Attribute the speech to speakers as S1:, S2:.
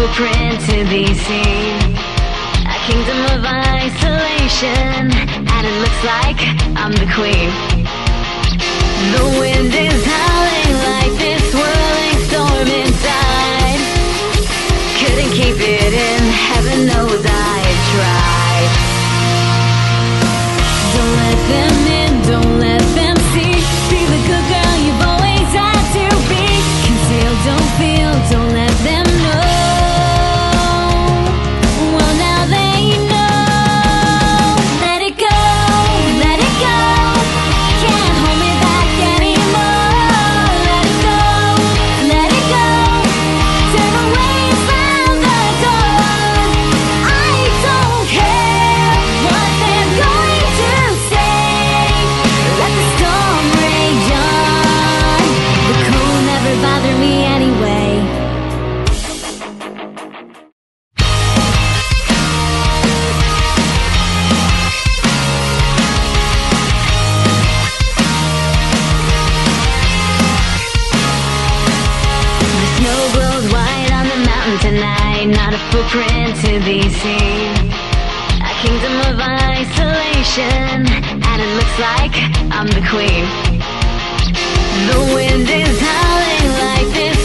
S1: Footprint to be seen. A kingdom of isolation, and it looks like I'm the queen. The wind is high. Footprint to be seen. A kingdom of isolation And it looks like I'm the queen The wind is howling like this